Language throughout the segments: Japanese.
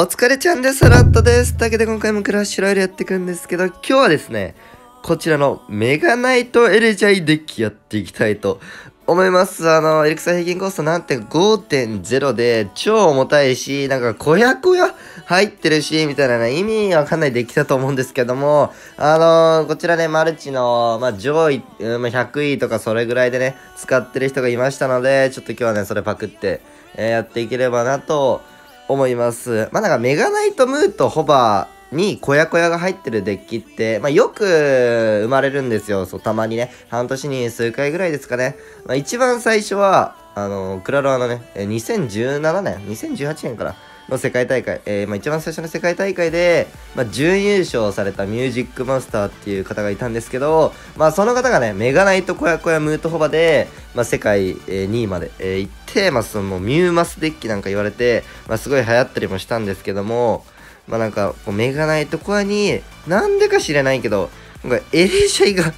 お疲れちゃんです。ラットです。だけで今回もクラッシュロイヤルやっていくんですけど、今日はですね、こちらのメガナイトエレジャイデッキやっていきたいと思います。あの、エリクサ平均コストなんて5.0で超重たいし、なんか小や小や入ってるし、みたいなね、意味わかんないデッキだと思うんですけども、あのこちらね、マルチの、まあ、上位、100位とかそれぐらいでね、使ってる人がいましたので、ちょっと今日はね、それパクって、えーやっていければなと思います。まあなんかメガナイトムーとホバーに小屋小屋が入ってるデッキって、まあよく生まれるんですよ。そう、たまにね。半年に数回ぐらいですかね。まあ一番最初は、あの、クラロワのね、え2017年、2018年から。の世界大会、えーまあ、一番最初の世界大会で、まあ、準優勝されたミュージックマスターっていう方がいたんですけど、まあ、その方がね、メガナイト小屋小屋ムートホバで、まあ、世界、え2位まで、えー行って、まあ、そのミューマスデッキなんか言われて、まあ、すごい流行ったりもしたんですけども、まあなんか、こうメガナイト小屋に、なんでか知らないけど、今回エレジャイが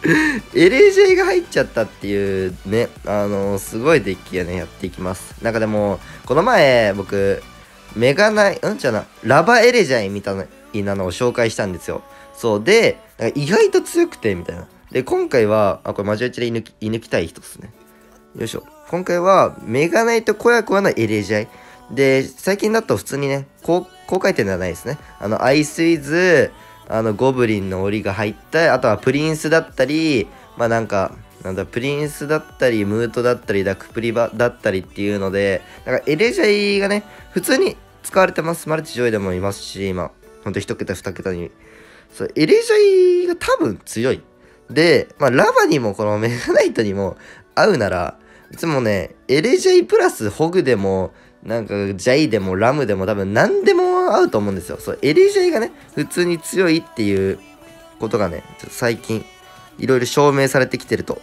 エレジャイが入っちゃったっていうね、あのすごいデッキがね、やっていきます。なんかでも、この前、僕、メガナイ、うん？ちゃうな、ラバエレジャイみたいなのを紹介したんですよ。そう。で、なんか意外と強くて、みたいな。で、今回は、あ、これマジ打ちで射抜き、射抜きたい人ですね。よいしょ。今回は、メガナイト小屋小屋のエレジャイ。で、最近だと普通にね、高高回転ではないですね。あの、アイスイズ、あの、ゴブリンの檻が入った、あとはプリンスだったり、まあなんか、なんだ、プリンスだったり、ムートだったり、ダクプリバだったりっていうので、なんかエレジャイがね、普通に使われてます。マルチ上位でもいますし、今、ほんと一桁二桁に。そう、エレジャイが多分強い。で、まあラバにもこのメガナイトにも合うなら、いつもね、エレジャイプラスホグでも、なんか、ジャイでもラムでも多分何でも合うと思うんですよ。そう、エレジャイがね、普通に強いっていうことがね、最近、いろいろ証明されてきてると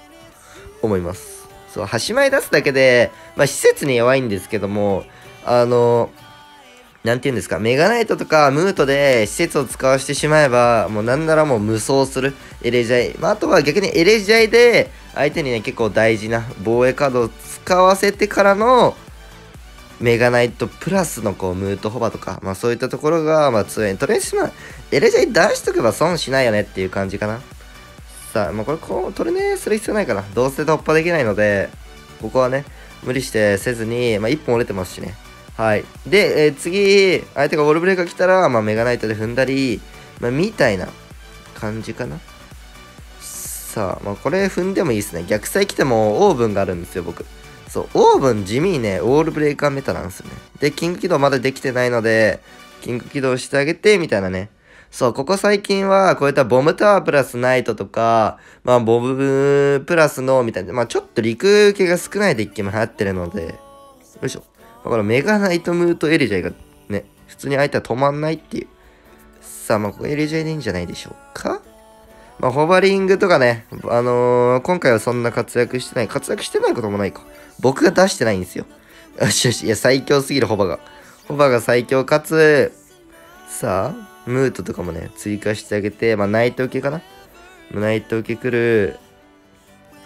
思います。そう、端前出すだけで、まあ、施設に弱いんですけども、あの、なんて言うんですか、メガナイトとかムートで施設を使わせてしまえば、もうなんならもう無双するエレジャイ。まあ、あとは逆にエレジャイで、相手にね、結構大事な防衛カードを使わせてからの、メガナイトプラスのこうムートホバとか、まあそういったところが、まあ強い。とりあえずまあ、エレジャイ出しとけば損しないよねっていう感じかな。さあ、まあこれこう、トルネする必要ないかな。どうせ突破できないので、ここはね、無理してせずに、まあ一本折れてますしね。はい。で、えー次、相手がウォールブレーカー来たら、まあメガナイトで踏んだり、まあみたいな感じかな。さあ、まあこれ踏んでもいいですね。逆サイ来てもオーブンがあるんですよ、僕。そう、オーブン地味にね、ウォールブレーカーメタなんですよね。で、キング起動まだできてないので、キング起動してあげて、みたいなね。そう、ここ最近は、こういったボムタワープラスナイトとか、まあ、ボムプラスの、みたいな、まあ、ちょっと陸系が少ないデッキも流行ってるので、よいしょ。だからメガナイトムートエレジャイがね、普通に相手は止まんないっていう。さあ、まあ、ここエレジャイでいいんじゃないでしょうかまあ、ホバリングとかね、あのー今回はそんな活躍してない。活躍してないこともないか。僕が出してないんですよ。よしよし、いや、最強すぎるホバが。ホバが最強かつ、さあ、ムートとかもね、追加してあげて、まあ、ナイト受けかな？ナイト受け来る。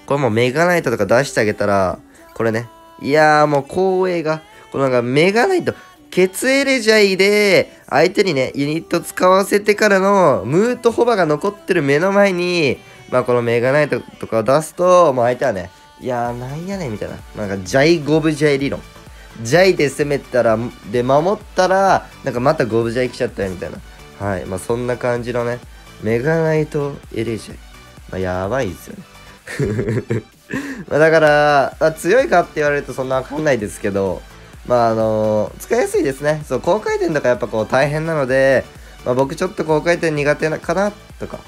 これもメガナイトとか出してあげたら、これね、いやーもう光栄が、このなんかメガナイト、ケツエレジャイで、相手にね、ユニット使わせてからの、ムートホバが残ってる目の前に、まあこのメガナイトとかを出すと、もう相手はね、いやーなんやねんみたいな。なんかジャイゴブジャイ理論。ジャイで攻めたら、で守ったら、なんかまたゴブジャイ来ちゃったよみたいな。はい。まあそんな感じのね、メガナイトエレジャイ。まあやばいですよね。まだから、まあ強いかって言われるとそんなわかんないですけど、まああの使いやすいですね。そう、高回転とかやっぱこう大変なので、まあ僕ちょっと高回転苦手なかなとか、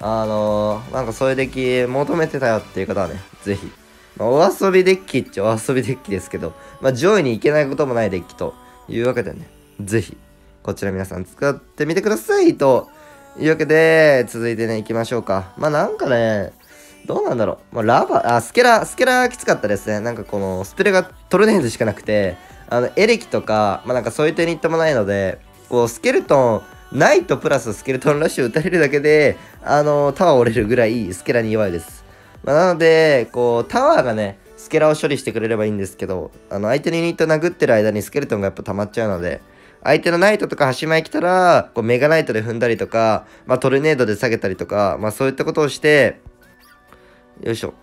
あのなんかそういうデッキ求めてたよっていう方はね、ぜひ。まあ、お遊びデッキっちゃお遊びデッキですけど、まあ上位に行けないこともないデッキというわけでね、ぜひ、こちら皆さん使ってみてくださいというわけで、続いてね、行きましょうか。まあなんかね、どうなんだろう。まあ、ラバー、あ、スケラ、スケラきつかったですね。なんかこの、スプレがトルネーズしかなくて、あの、エレキとか、まあなんかそういう手に行ってもないので、こう、スケルトン、ナイトプラススケルトンラッシュ打たれるだけで、あの、タワー折れるぐらいスケラに弱いです。まあ、なので、こう、タワーがね、スケラを処理してくれればいいんですけど、あの、相手のユニット殴ってる間にスケルトンがやっぱ溜まっちゃうので、相手のナイトとか端前来たら、こうメガナイトで踏んだりとか、まあトルネードで下げたりとか、まあそういったことをして、よいしょ。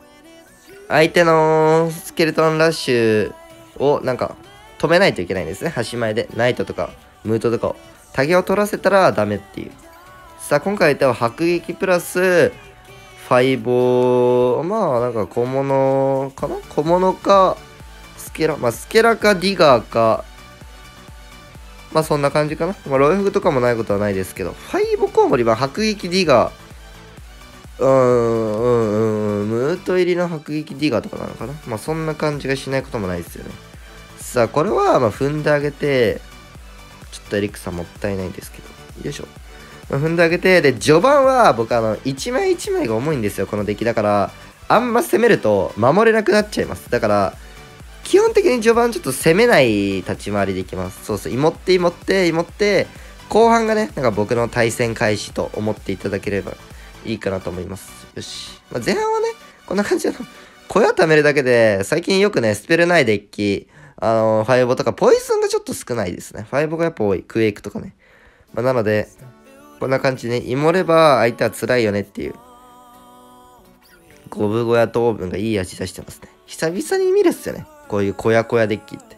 相手のスケルトンラッシュをなんか止めないといけないんですね。端前で。ナイトとか、ムートとかを。タゲを取らせたらダメっていう。さあ、今回相手は迫撃プラス、ファイボー、まあなんか小物かな？小物か、スケラ、まあスケラかディガーか、まあそんな感じかな。まあロイホグとかもないことはないですけど、ファイボコウモリは迫撃ディガー、うーん、うん、うん、ムート入りの迫撃ディガーとかなのかな。まあそんな感じがしないこともないですよね。さあ、これはま踏んであげて、ちょっとエリックさんもったいないんですけど、よいしょ。まあ、踏んであげて、で、序盤は僕あの、1枚1枚が重いんですよ、このデッキだから、あんま攻めると守れなくなっちゃいます。だから、基本的に序盤ちょっと攻めない立ち回りでいきます。そうそう、芋って芋って芋って、後半がね、なんか僕の対戦開始と思っていただければいいかなと思います。よし。まあ、前半はね、こんな感じで、小屋貯めるだけで、最近よくね、スペルないデッキ、あのファイボとか、ポイズンがちょっと少ないですね。ファイボがやっぱ多い。クエイクとかね。まあ、なので、こんな感じでね、芋れば相手は辛いよねっていう。ゴブ小屋とオーブンがいい味出してますね。久々に見るっすよね。こういう小屋小屋デッキって。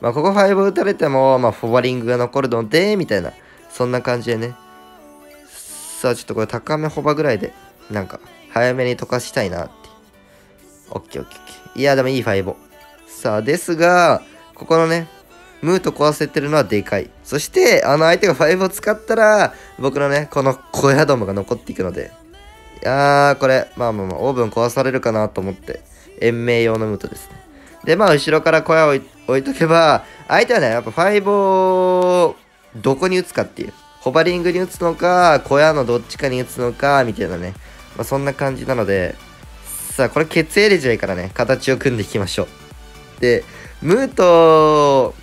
まあ、ここ5打たれても、まあ、フォバリングが残るので、みたいな。そんな感じでね。さあ、ちょっとこれ高めホバぐらいで、なんか、早めに溶かしたいなって。オッケーオッケーオッケー。いや、でもいいファイボ。さあ、ですが、ここのね、ムート壊せてるのはでかい。そして、あの相手がファイブを使ったら、僕のね、この小屋ドームが残っていくので。いやー、これ、まあまあまあ、オーブン壊されるかなと思って、延命用のムートですね。で、まあ、後ろから小屋を置いとけば、相手はね、やっぱファイブをどこに打つかっていう。ホバリングに打つのか、小屋のどっちかに打つのか、みたいなね。まあ、そんな感じなので、さあ、これ血エレジャイからね、形を組んでいきましょう。で、ムート、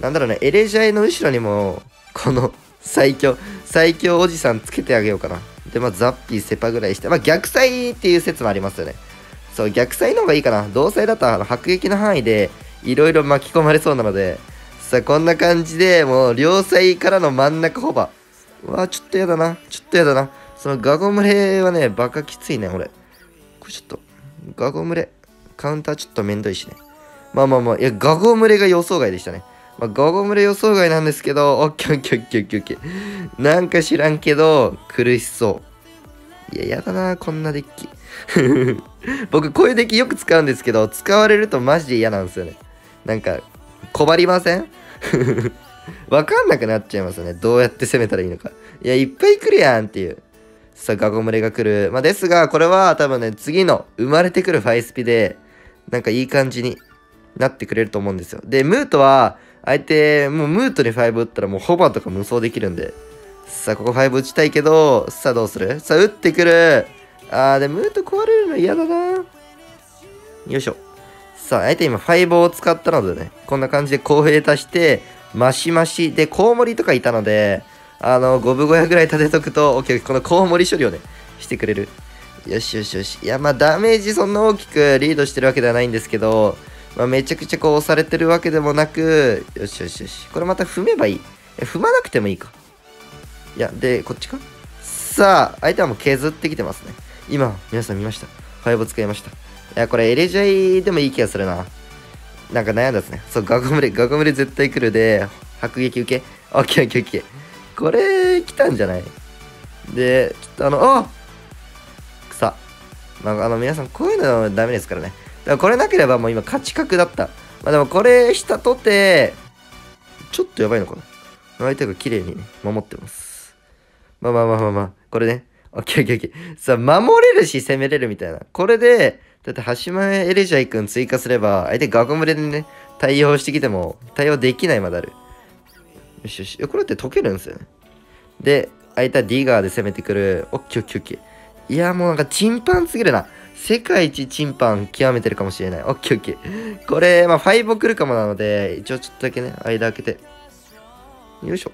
なんだろうね、エレジャイの後ろにも、この最強、最強おじさんつけてあげようかな。で、まあ、ザッピー、セパぐらいして、まあ、逆サイっていう説もありますよね。そう、逆サイの方がいいかな。同サイだと、あの、迫撃の範囲で、いろいろ巻き込まれそうなので、さあ、こんな感じで、もう、両サイからの真ん中ホバ。うわちょっとやだな。ちょっとやだな。そのガゴムレはね、バカきついね、俺。これちょっと、ガゴムレ、カウンターちょっとめんどいしね。まあまあまあ、いや、ガゴムレが予想外でしたね。まあ、ガゴムレ予想外なんですけど、オッケーオッケーオッケーオッケーオッケー。なんか知らんけど、苦しそう。いや、やだな、こんなデッキ。僕、こういうデッキよく使うんですけど、使われるとマジで嫌なんですよね。なんか、困りません？わかんなくなっちゃいますよね。どうやって攻めたらいいのか。いや、いっぱい来るやんっていう。さあ、ガゴムレが来る。まあ、ですが、これは多分ね、次の生まれてくるファイスピで、なんかいい感じになってくれると思うんですよ。で、ムートは、相手、もうムートに5打ったらもうホバーとか無双できるんで。さあ、ここ5打ちたいけど、さあどうする？さあ、打ってくる。あー、でも、ムート壊れるの嫌だな。よいしょ。さあ、相手今5を使ったのでね、こんな感じで公平足して、マシマシ。で、コウモリとかいたので、あの、五分小屋ぐらい立てとくと、OK、このコウモリ処理をね、してくれる。よしよしよし。いや、まあ、ダメージそんな大きくリードしてるわけではないんですけど、まあ、めちゃくちゃこう押されてるわけでもなく、よしよしよし。これまた踏めばいい。踏まなくてもいいか。いや、で、こっちかさあ、相手はもう削ってきてますね。今、皆さん見ました？ファイブ使いました。いや、これエレジャイでもいい気がするな。なんか悩んだっすね。そう、ガゴムレ、ガゴムレ絶対来るで、迫撃受け。オッケーオッケーオッケー。これ、来たんじゃない？で、ちょっとあの、あ草。まあ、あの、皆さん、こういうのダメですからね。だからこれなければもう今勝ち確だった。まあでもこれしたとて、ちょっとやばいのかな相手が綺麗にね、守ってます。まあまあまあまあまあ、これね。オッケーオッケーオッケー。さあ、守れるし攻めれるみたいな。これで、だって橋前エレジャイ君追加すれば、相手ガゴムレでね、対応してきても、対応できないまである。よしよし。これって解けるんですよね。で、相手はディガーで攻めてくる。オッケーオッケーオッケー。いや、もうなんかチンパンすぎるな。世界一チンパン極めてるかもしれない。オッケーオッケー。これ、まあ、5来るかもなので、一応ちょっとだけね、間開けて。よいしょ。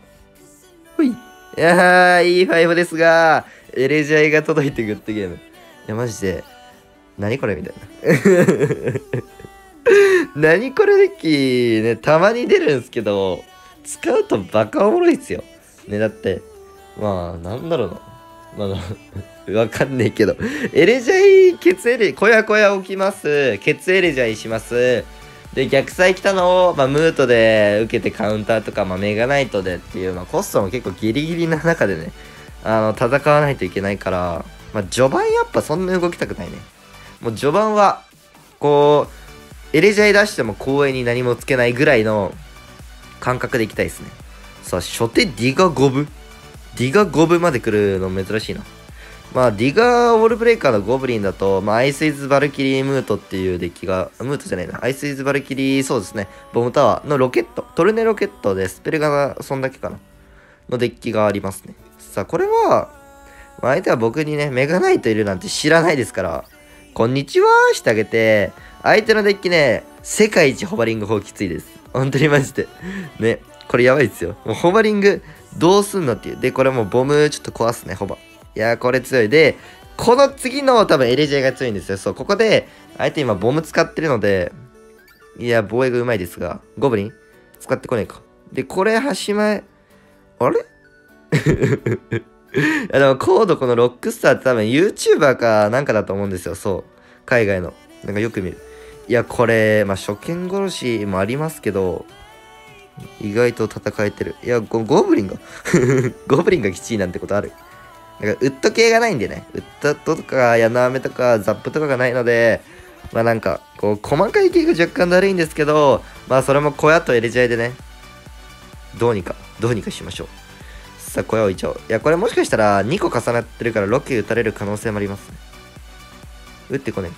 ほい。いやー、いい5ですが、エレジャイが届いてグッドゲーム。いや、マジで、何これみたいな。何これデッキね、たまに出るんすけど、使うとバカおもろいっすよ。ね、だって、まあ、なんだろうな。まあ、わかんねえけど。エレジャイ、ケツエレ、こやこや起きます。ケツエレジャイします。で、逆サイ来たのを、まあ、ムートで受けてカウンターとか、まあ、メガナイトでっていう、まあ、コストも結構ギリギリな中でね、あの、戦わないといけないから、まあ、序盤やっぱそんなに動きたくないね。もう序盤は、こう、エレジャイ出しても後衛に何もつけないぐらいの感覚でいきたいですね。さあ、初手ディガゴブディガゴブまで来るの珍しいな。まあ、ディガーウォールブレイカーのゴブリンだと、まあ、アイスウィズバルキリームートっていうデッキが、ムートじゃないな、アイスウィズバルキリー、そうですね、ボムタワーのロケット、トルネロケットで、スペルがそんだけかな、のデッキがありますね。さあ、これは、ま、相手は僕にね、メガナイトいるなんて知らないですから、こんにちはしてあげて、相手のデッキね、世界一ホバリング法きついです。本当にマジで。ね、これやばいですよ。もうホバリングどうすんのっていう。で、これもうボムちょっと壊すね、ホバ。いやー、これ強い。で、この次の多分エレジェが強いんですよ。そう、ここで、相手今ボム使ってるので、いや、防衛がうまいですが、ゴブリン使ってこねえか。で、これ、端前、あれいやでもコードこのロックスターって多分 YouTuber かなんかだと思うんですよ。そう。海外の。なんかよく見る。いや、これ、まあ、初見殺しもありますけど、意外と戦えてる。いや、ゴブリンが？ゴブリンがきちいなんてことある。なんかウッド系がないんでね、ウッドとかヤナアメとかザップとかがないので、まあなんか、こう、細かい系が若干だるいんですけど、まあそれも小屋と入れちゃいでね、どうにか、どうにかしましょう。さあ、小屋置いちゃおう。いや、これもしかしたら2個重なってるからロケ打たれる可能性もありますね。打ってこねえ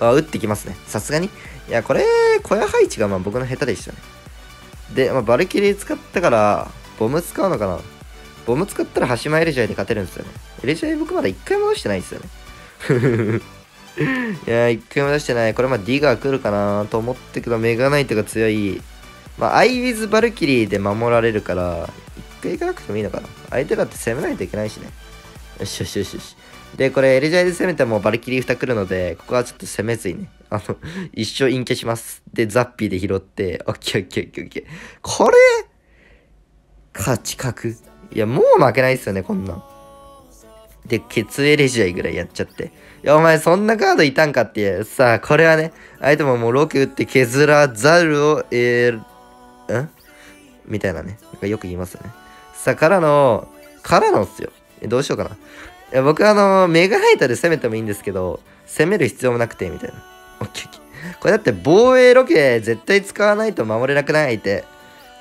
かな。あ、打ってきますね。さすがに？いや、これ、小屋配置がまあ僕の下手でしたね。で、まあ、バルキリー使ったから、ボム使うのかなボム使ったら端前エレジャイで勝てるんですよね。エレジャイ僕まだ一回も出してないですよね。いや一回も出してない。これまあディガー来るかなと思ってけど、メガナイトが強い。まあ、アイスウィズ・バルキリーで守られるから、一回行かなくてもいいのかな。相手だって攻めないといけないしね。よしよしよしよし。で、これエレジャイで攻めてもバルキリー2来るので、ここはちょっと攻めずにね。あの、一生陰キャします。で、ザッピーで拾って、オッケーオッケーオッケーオッケー。これ勝ち確。いや、もう負けないっすよね、こんなん。で、ケツエレジアイぐらいやっちゃって。いや、お前そんなカードいたんかって。さあ、これはね、相手ももうロケ打って削らざるを、え、ん？みたいなね。なんかよく言いますよね。さあ、からの、からのっすよ。どうしようかな。いや、僕あの、メガナイトで攻めてもいいんですけど、攻める必要もなくて、みたいな。オッケーオッケー。これだって防衛ロケ絶対使わないと守れなくない相手。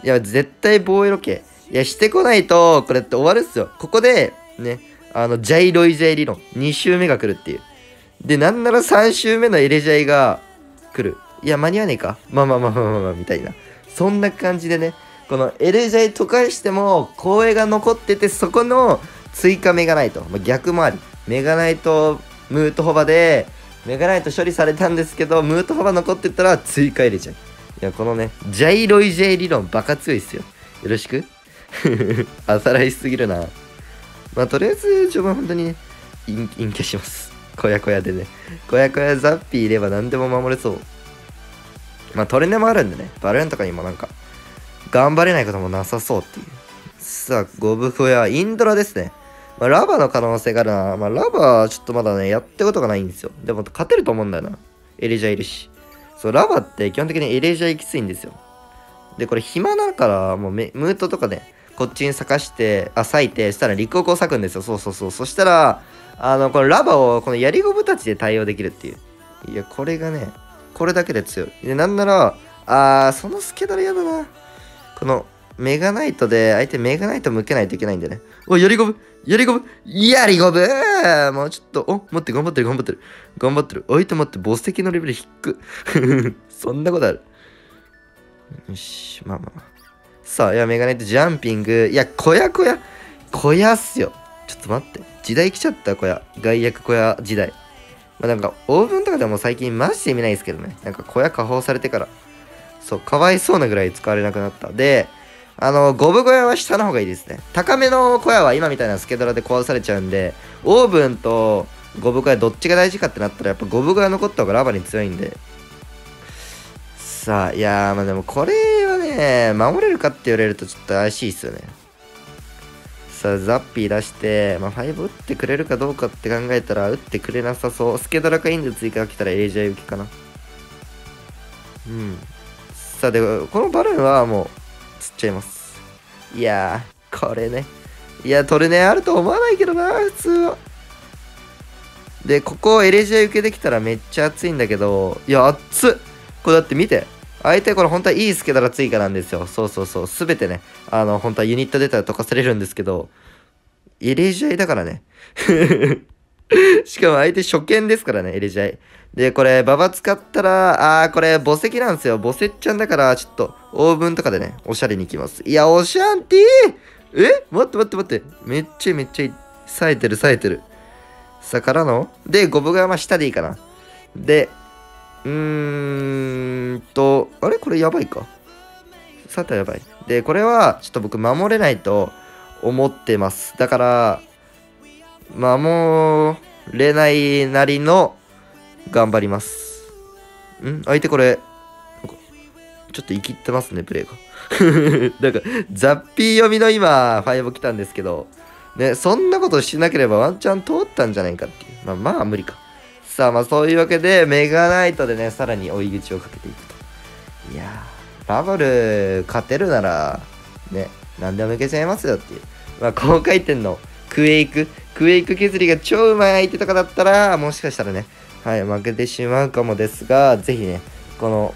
いや、絶対防衛ロケ。いや、してこないと、これって終わるっすよ。ここで、ね、あの、ジャイロイジャイ理論。2周目が来るっていう。で、なんなら3周目のエレジャイが来る。いや、間に合わねえか。まあまあまあまあまあまあ、みたいな。そんな感じでね、このエレジャイ溶かしても、光栄が残ってて、そこの追加メガナイト。まあ、逆回り。メガナイト、ムートホバで、メガナイト処理されたんですけど、ムートホバ残ってたら追加入れちゃう。いや、このね、ジャイロイジャイ理論バカ強いっすよ。よろしくあさらいしすぎるな。まあ、とりあえず、序盤本当にね、陰キャします。小屋小屋でね。小屋小屋ザッピーいれば何でも守れそう。まあ、トレネもあるんでね、バルーンとかにもなんか、頑張れないこともなさそうっていう。さあ、ゴブ小屋、インドラですね。まあ、ラバーの可能性があるな。まあ、ラバーはちょっとまだね、やったことがないんですよ。でも、勝てると思うんだよな。エレジャーいるし。そう、ラバーって基本的にエレジャーきついんですよ。で、これ暇だから、もうムートとかで、こっちに咲かして、あ、咲いて、したら陸奥を咲くんですよ。そうそうそう。そしたら、あの、このラバーを、このヤリゴブたちで対応できるっていう。いや、これがね、これだけで強い。で、なんなら、あー、そのスケダルやだな。この、メガナイトで、相手メガナイト向けないといけないんでね。おい、ヤリゴブヤリゴブヤリゴブもうちょっと、お、待って、頑張ってる、頑張ってる。頑張ってる。おいと待って、ボス的のレベル低く。そんなことある。よし、まあまあ。さあ、いや、メガネってジャンピング。いや、小屋小屋。小屋っすよ。ちょっと待って。時代来ちゃった小屋。外役小屋時代。まあなんか、オーブンとかでも最近マジで見ないですけどね。なんか小屋加工されてから。そう、かわいそうなぐらい使われなくなった。で、あの、ゴブ小屋は下の方がいいですね。高めの小屋は今みたいなスケドラで壊されちゃうんで、オーブンとゴブ小屋どっちが大事かってなったら、やっぱゴブ小屋残った方がラバに強いんで。さあ、いやー、まあでもこれはね、守れるかって言われるとちょっと怪しいっすよね。さあ、ザッピー出して、まあ、5打ってくれるかどうかって考えたら、打ってくれなさそう。スケドラかインド追加が来たらエレジャー受けかな。うん。さあ、で、このバルーンはもう、釣っちゃいます。いやー、これね。いや、トルネあると思わないけどな、普通は。で、ここエレジア受けできたらめっちゃ熱いんだけど、いや、熱っこれだって見て。相手これ本当はいいスケダラ追加なんですよ。そうそうそう。すべてね、あの、本当はユニット出たら溶かされるんですけど、エレジアイだからね。しかも相手初見ですからね、エレジアイ。で、これ、ババ使ったら、あー、これ、墓石なんですよ。墓石ちゃんだから、ちょっと、オーブンとかでね、おしゃれに行きます。いや、おしゃんてーえ？待って待って待って。めっちゃめっちゃ、冴えてる冴えてる。さからの？で、ゴブがまあ下でいいかな。で、うーんと、あれ？これやばいか。さてやばい。で、これは、ちょっと僕守れないと思ってます。だから、守れないなりの頑張ります。ん？相手これ、なんかちょっと生きってますね、プレイが。なんか、ザッピー読みの今、ファイブ来たんですけど、ね、そんなことしなければワンチャン通ったんじゃないかっていう。まあまあ無理か。さあまあそういうわけで、メガナイトでね、さらに追い口をかけていくと。いやー、バブル勝てるなら、ね、何でもいけちゃいますよっていう。まあ高回転のクエイク、クエイク削りが超うまい相手とかだったら、もしかしたらね、はい、負けてしまうかもですが、ぜひね、この、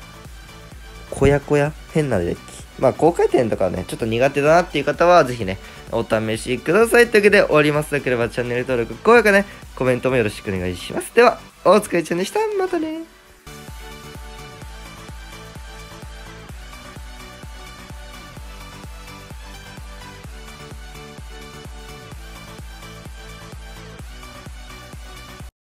こやこや変なデッキ。まあ、高回転とかね、ちょっと苦手だなっていう方は、ぜひね、お試しください。というわけで終わります。よければチャンネル登録、高評価ね、コメントもよろしくお願いします。では、お疲れちゃんでした。またね。